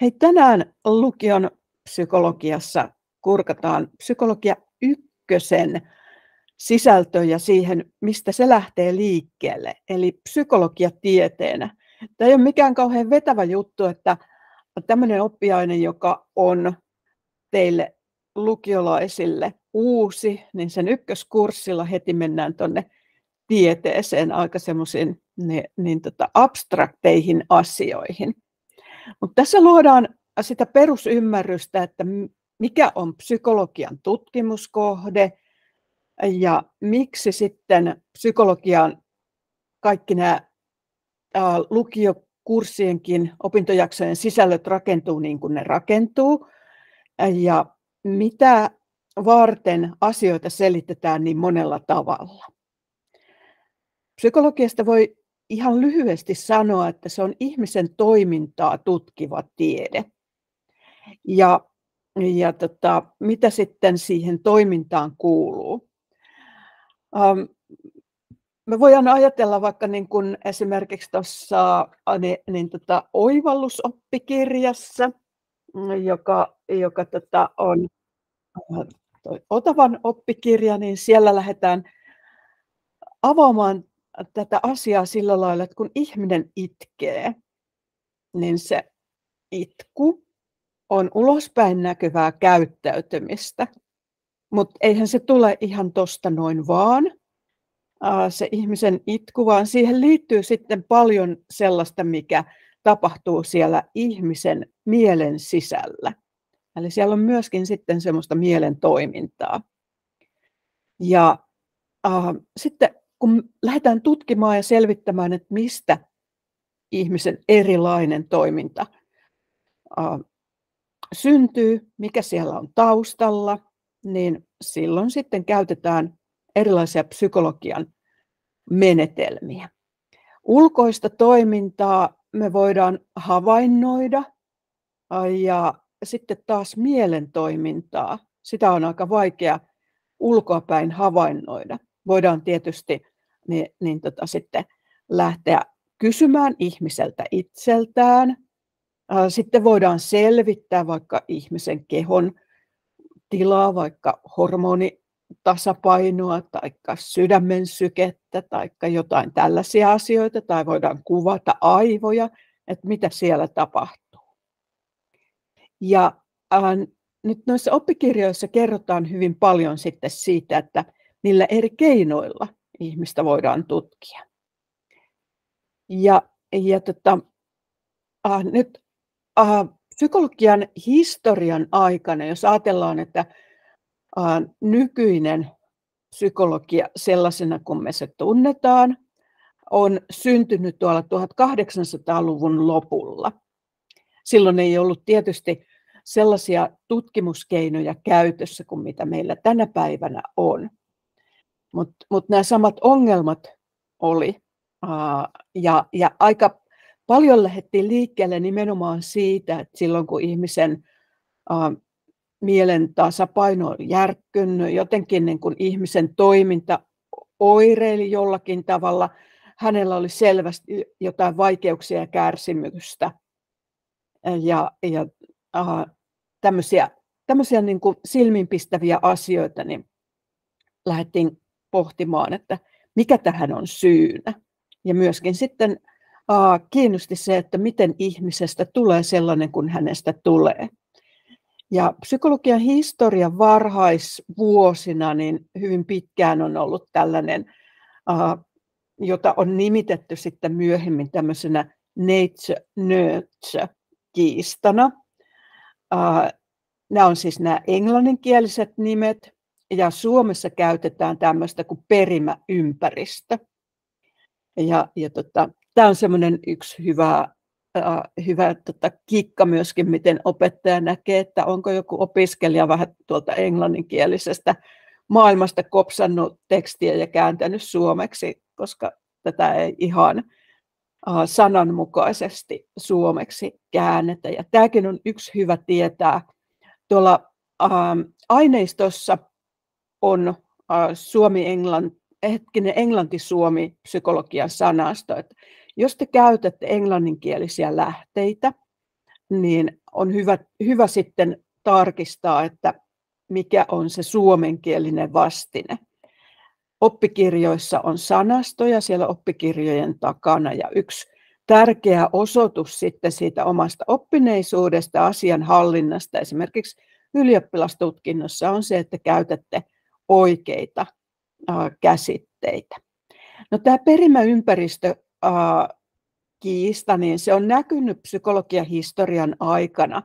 Hei, tänään lukion psykologiassa kurkataan psykologia ykkösen sisältöjä siihen, mistä se lähtee liikkeelle, eli psykologia tieteenä. Tämä ei ole mikään kauhean vetävä juttu, että tämmöinen oppiaine, joka on teille lukiolaisille uusi, niin sen ykköskurssilla heti mennään tuonne tieteeseen aika semmoisiin niin, niin tota abstrakteihin asioihin. Mutta tässä luodaan sitä perusymmärrystä, että mikä on psykologian tutkimuskohde ja miksi sitten psykologian kaikki nämä lukiokurssienkin opintojaksojen sisällöt rakentuu niin kuin ne rakentuu ja mitä varten asioita selitetään niin monella tavalla. Psykologiasta voi ihan lyhyesti sanoa, että se on ihmisen toimintaa tutkiva tiede. Ja, ja tota, mitä sitten siihen toimintaan kuuluu? Ähm, me voidaan ajatella vaikka niin kuin esimerkiksi tuossa niin, niin tota, oivallusoppikirjassa, joka, joka tota, on toi Otavan oppikirja, niin siellä lähdetään avaamaan tätä asiaa sillä lailla, että kun ihminen itkee, niin se itku on ulospäin näkyvää käyttäytymistä. Mutta eihän se tule ihan tosta noin vaan, se ihmisen itku, vaan siihen liittyy sitten paljon sellaista, mikä tapahtuu siellä ihmisen mielen sisällä. Eli siellä on myöskin sitten semmoista mielen toimintaa. Ja äh, sitten kun lähdetään tutkimaan ja selvittämään, että mistä ihmisen erilainen toiminta syntyy, mikä siellä on taustalla, niin silloin sitten käytetään erilaisia psykologian menetelmiä. Ulkoista toimintaa me voidaan havainnoida ja sitten taas mielen toimintaa, sitä on aika vaikea ulkoapäin havainnoida. Voidaan tietysti niin, niin tota, sitten lähteä kysymään ihmiseltä itseltään. Sitten voidaan selvittää vaikka ihmisen kehon tilaa, vaikka hormonitasapainoa tai sydämen sykettä tai jotain tällaisia asioita, tai voidaan kuvata aivoja, että mitä siellä tapahtuu. Ja äh, nyt noissa oppikirjoissa kerrotaan hyvin paljon sitten siitä, että millä eri keinoilla ihmistä voidaan tutkia. Ja, ja tota, äh, nyt äh, psykologian historian aikana, jos ajatellaan, että äh, nykyinen psykologia sellaisena kuin me se tunnetaan, on syntynyt tuolla 1800-luvun lopulla. Silloin ei ollut tietysti sellaisia tutkimuskeinoja käytössä kuin mitä meillä tänä päivänä on. Mutta mut nämä samat ongelmat oli. Ja, ja aika paljon lähdettiin liikkeelle nimenomaan siitä, että silloin kun ihmisen mielen tasapaino on järkkynyt, jotenkin niin kun ihmisen toiminta oireili jollakin tavalla, hänellä oli selvästi jotain vaikeuksia ja kärsimystä. Ja, ja uh, tämmöisiä, tämmöisiä niin kuin silminpistäviä asioita, niin lähdettiin pohtimaan, että mikä tähän on syynä. Ja myöskin sitten uh, kiinnosti se, että miten ihmisestä tulee sellainen kuin hänestä tulee. Ja psykologian historian varhaisvuosina niin hyvin pitkään on ollut tällainen, jota on nimitetty sitten myöhemmin tämmöisenä nature-nurture-kiistana. Nämä on siis nämä englanninkieliset nimet, ja Suomessa käytetään tämmöistä kuin perimäympäristö. Ja, ja tota, tämä on semmoinen yksi hyvä, äh, hyvä tota, kikka myöskin, miten opettaja näkee, että onko joku opiskelija vähän tuolta englanninkielisestä maailmasta kopsannut tekstiä ja kääntänyt suomeksi, koska tätä ei ihan äh, sananmukaisesti suomeksi käännetä. Ja tämäkin on yksi hyvä tietää. Tuolla äh, aineistossa on äh, suomi-englanti, hetkinen englanti-suomi psykologian sanasto. Että jos te käytätte englanninkielisiä lähteitä, niin on hyvä, hyvä sitten tarkistaa, että mikä on se suomenkielinen vastine. Oppikirjoissa on sanastoja siellä oppikirjojen takana ja yksi tärkeä osoitus sitten siitä omasta oppineisuudesta, asian hallinnasta esimerkiksi ylioppilastutkinnossa on se, että käytätte oikeita käsitteitä. No, tämä perimäympäristö kiista, niin se on näkynyt psykologian historian aikana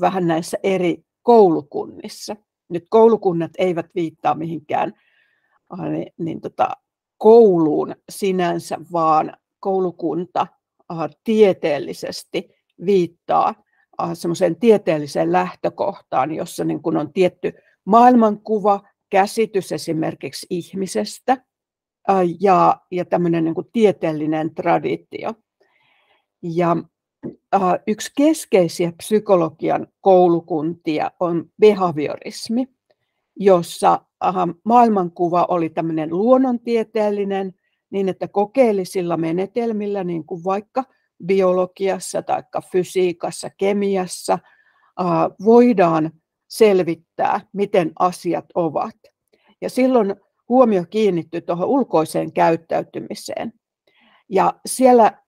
vähän näissä eri koulukunnissa. Nyt koulukunnat eivät viittaa mihinkään niin, niin tota, kouluun sinänsä, vaan koulukunta tieteellisesti viittaa semmoiseen tieteelliseen lähtökohtaan, jossa niin kun on tietty maailmankuva, käsitys esimerkiksi ihmisestä ja, ja tämmöinen niin kuin tieteellinen traditio. Ja yksi keskeisiä psykologian koulukuntia on behaviorismi, jossa maailmankuva oli tämmöinen luonnontieteellinen, niin että kokeellisilla menetelmillä, niin kuin vaikka biologiassa tai fysiikassa, kemiassa, voidaan selvittää, miten asiat ovat. Ja silloin huomio kiinnittyi tuohon ulkoiseen käyttäytymiseen. Ja siellä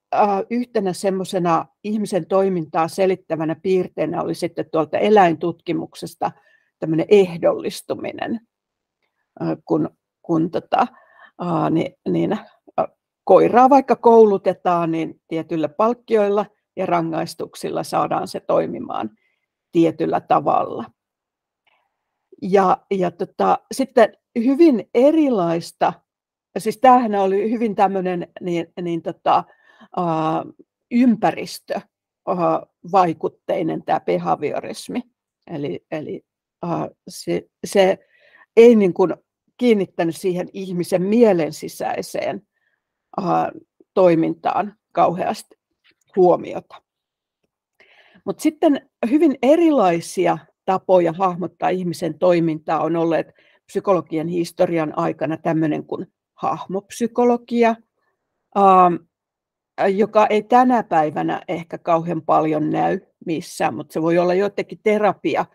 yhtenä semmoisena ihmisen toimintaa selittävänä piirteenä oli sitten tuolta eläintutkimuksesta tämmöinen ehdollistuminen, kun, kun tota, niin, niin, koiraa vaikka koulutetaan, niin tietyillä palkkioilla ja rangaistuksilla saadaan se toimimaan tietyllä tavalla. Ja, ja tota, sitten hyvin erilaista, siis tämähän oli hyvin tämmöinen niin, niin tota, ympäristövaikutteinen tämä behaviorismi. Eli, eli uh, se, se ei niin kuin kiinnittänyt siihen ihmisen mielen sisäiseen uh, toimintaan kauheasti huomiota. Mutta sitten hyvin erilaisia tapoja hahmottaa ihmisen toimintaa on olleet psykologian historian aikana tämmöinen kuin hahmopsykologia, joka ei tänä päivänä ehkä kauhean paljon näy missään, mutta se voi olla jotenkin terapia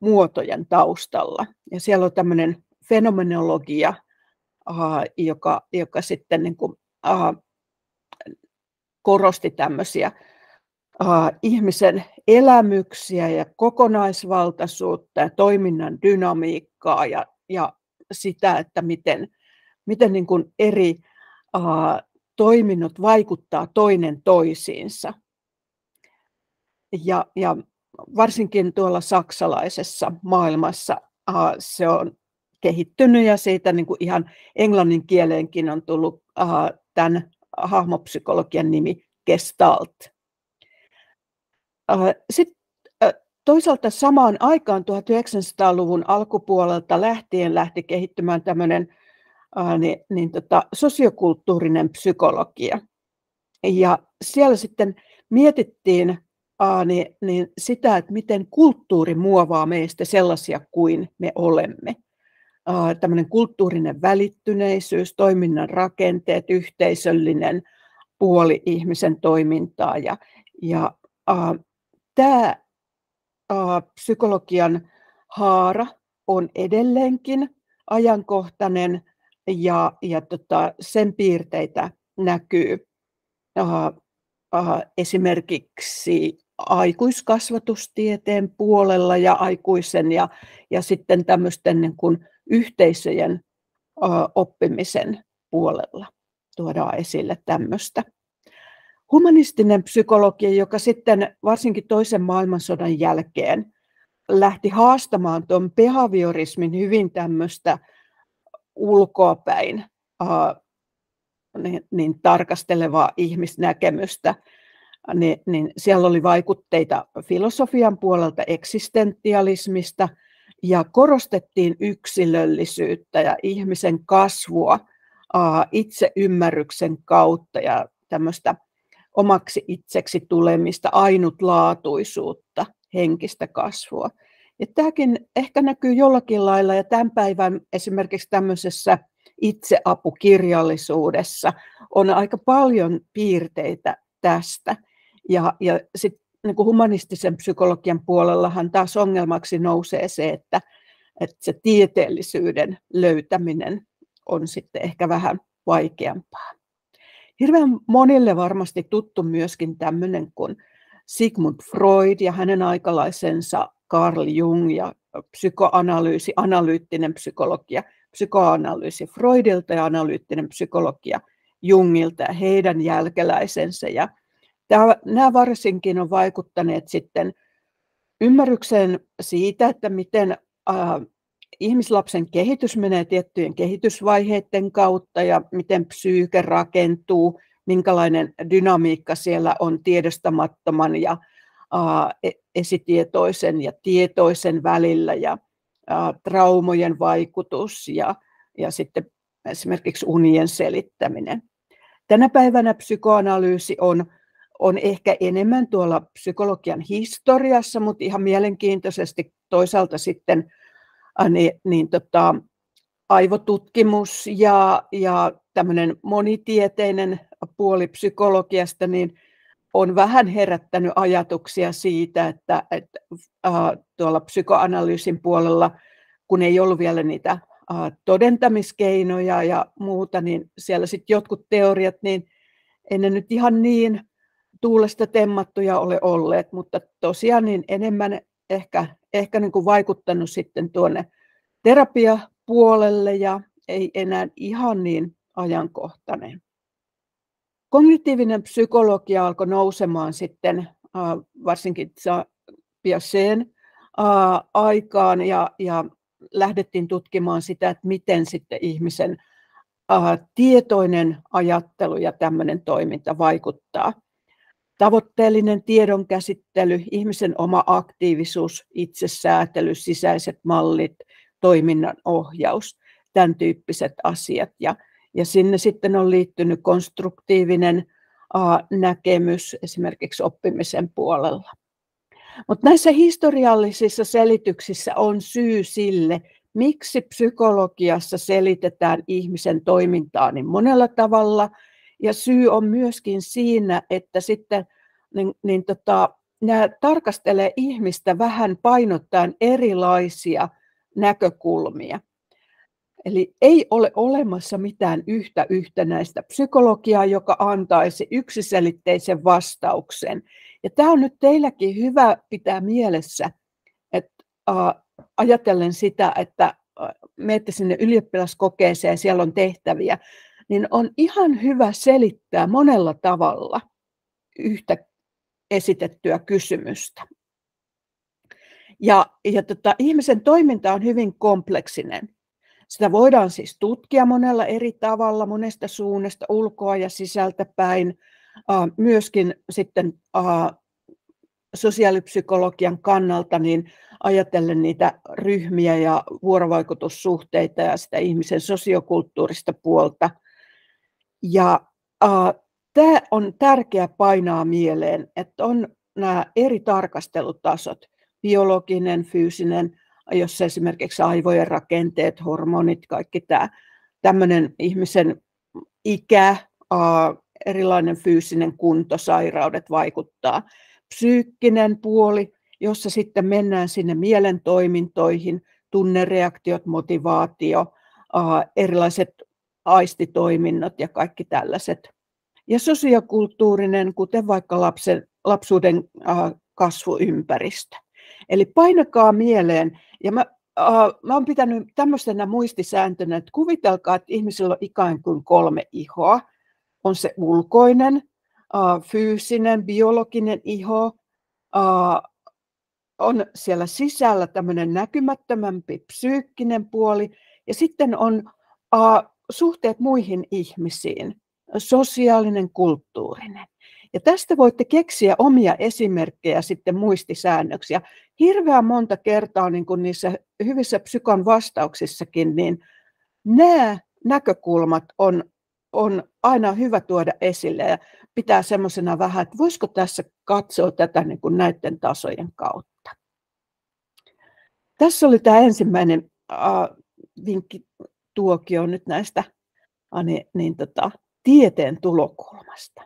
muotojen taustalla. Ja siellä on tämmöinen fenomenologia, joka, joka sitten niin kuin, korosti tämmöisiä ihmisen elämyksiä ja kokonaisvaltaisuutta ja toiminnan dynamiikkaa ja, ja sitä, että miten, miten niin kuin eri toiminnot vaikuttaa toinen toisiinsa. Ja, ja varsinkin tuolla saksalaisessa maailmassa se on kehittynyt ja siitä niin kuin ihan englannin kieleenkin on tullut tämän hahmopsykologian nimi Gestalt. Sitten toisaalta samaan aikaan 1900-luvun alkupuolelta lähtien lähti kehittymään tämmöinen niin, niin tota, sosiokulttuurinen psykologia. Ja siellä sitten mietittiin niin, niin sitä, että miten kulttuuri muovaa meistä sellaisia kuin me olemme. Tämmöinen kulttuurinen välittyneisyys, toiminnan rakenteet, yhteisöllinen puoli ihmisen toimintaa. Ja, ja tämä ää, psykologian haara on edelleenkin ajankohtainen ja, ja tota, sen piirteitä näkyy uh, uh, esimerkiksi aikuiskasvatustieteen puolella ja aikuisen ja, ja sitten tämmöisten niin kuin yhteisöjen oppimisen puolella tuodaan esille tämmöistä. Humanistinen psykologia, joka sitten varsinkin toisen maailmansodan jälkeen lähti haastamaan tuon behaviorismin hyvin tämmöistä ulkoapäin niin, niin tarkastelevaa ihmisnäkemystä, niin, niin siellä oli vaikutteita filosofian puolelta eksistentialismista ja korostettiin yksilöllisyyttä ja ihmisen kasvua uh, itseymmärryksen kautta ja tämmöistä omaksi itseksi tulemista, ainutlaatuisuutta, henkistä kasvua. Ja tämäkin ehkä näkyy jollakin lailla ja tämän päivän esimerkiksi tämmöisessä itseapukirjallisuudessa on aika paljon piirteitä tästä. Ja, ja sit niin kuin humanistisen psykologian puolellahan taas ongelmaksi nousee se, että, että se tieteellisyyden löytäminen on sitten ehkä vähän vaikeampaa. Hirveän monille varmasti tuttu myöskin tämmöinen kuin Sigmund Freud ja hänen aikalaisensa Carl Jung ja psykoanalyysi, analyyttinen psykologia, psykoanalyysi Freudilta ja analyyttinen psykologia Jungilta ja heidän jälkeläisensä. Ja tämä, nämä varsinkin on vaikuttaneet sitten ymmärrykseen siitä, että miten ihmislapsen kehitys menee tiettyjen kehitysvaiheiden kautta ja miten psyyke rakentuu, minkälainen dynamiikka siellä on tiedostamattoman ja äh, esitietoisen ja tietoisen välillä ja traumojen vaikutus ja, ja sitten esimerkiksi unien selittäminen. Tänä päivänä psykoanalyysi on, on ehkä enemmän tuolla psykologian historiassa, mutta ihan mielenkiintoisesti toisaalta sitten niin, niin tota, aivotutkimus ja, ja tämmöinen monitieteinen puoli psykologiasta, niin on vähän herättänyt ajatuksia siitä, että, että äh, tuolla psykoanalyysin puolella, kun ei ollut vielä niitä äh, todentamiskeinoja ja muuta, niin siellä sitten jotkut teoriat, niin ei ne nyt ihan niin tuulesta temmattuja ole olleet, mutta tosiaan niin enemmän ehkä, ehkä niin kuin vaikuttanut sitten tuonne terapiapuolelle ja ei enää ihan niin ajankohtainen. Kognitiivinen psykologia alkoi nousemaan sitten varsinkin Piaceen aikaan ja, ja lähdettiin tutkimaan sitä, että miten sitten ihmisen tietoinen ajattelu ja tämmöinen toiminta vaikuttaa. Tavoitteellinen tiedon käsittely, ihmisen oma aktiivisuus, itsesäätely, sisäiset mallit, toiminnan ohjaus, tämän tyyppiset asiat. Ja ja sinne sitten on liittynyt konstruktiivinen näkemys esimerkiksi oppimisen puolella. Mutta näissä historiallisissa selityksissä on syy sille, miksi psykologiassa selitetään ihmisen toimintaa niin monella tavalla. Ja syy on myöskin siinä, että sitten niin, niin tota, nämä tarkastelee ihmistä vähän painottaen erilaisia näkökulmia. Eli ei ole olemassa mitään yhtä yhtenäistä psykologiaa, joka antaisi yksiselitteisen vastauksen. Ja tämä on nyt teilläkin hyvä pitää mielessä, että äh, ajatellen sitä, että äh, menette sinne ylioppilaskokeeseen, siellä on tehtäviä, niin on ihan hyvä selittää monella tavalla yhtä esitettyä kysymystä. Ja, ja tota, ihmisen toiminta on hyvin kompleksinen. Sitä voidaan siis tutkia monella eri tavalla, monesta suunnasta, ulkoa ja sisältä päin. Myöskin sitten sosiaalipsykologian kannalta niin ajatellen niitä ryhmiä ja vuorovaikutussuhteita ja sitä ihmisen sosiokulttuurista puolta. Ja tämä on tärkeä painaa mieleen, että on nämä eri tarkastelutasot, biologinen, fyysinen, jossa esimerkiksi aivojen rakenteet, hormonit, kaikki tämä tämmöinen ihmisen ikä, erilainen fyysinen kunto, sairaudet vaikuttaa. Psyykkinen puoli, jossa sitten mennään sinne mielen toimintoihin, tunnereaktiot, motivaatio, erilaiset aistitoiminnot ja kaikki tällaiset. Ja sosiokulttuurinen, kuten vaikka lapsen, lapsuuden kasvuympäristö. Eli painakaa mieleen, ja mä, äh, mä oon pitänyt tämmöisenä muistisääntönä, että kuvitelkaa, että ihmisillä on ikään kuin kolme ihoa. On se ulkoinen, äh, fyysinen, biologinen iho, äh, on siellä sisällä tämmöinen näkymättömämpi psyykkinen puoli, ja sitten on äh, suhteet muihin ihmisiin, sosiaalinen, kulttuurinen. Ja tästä voitte keksiä omia esimerkkejä sitten muistisäännöksiä. Hirveän monta kertaa niin kuin niissä hyvissä psykon vastauksissakin, niin nämä näkökulmat on, on aina hyvä tuoda esille ja pitää semmoisena vähän, että voisiko tässä katsoa tätä niin kuin näiden tasojen kautta. Tässä oli tämä ensimmäinen äh, vinkki tuokio nyt näistä niin, niin tota, tieteen tulokulmasta.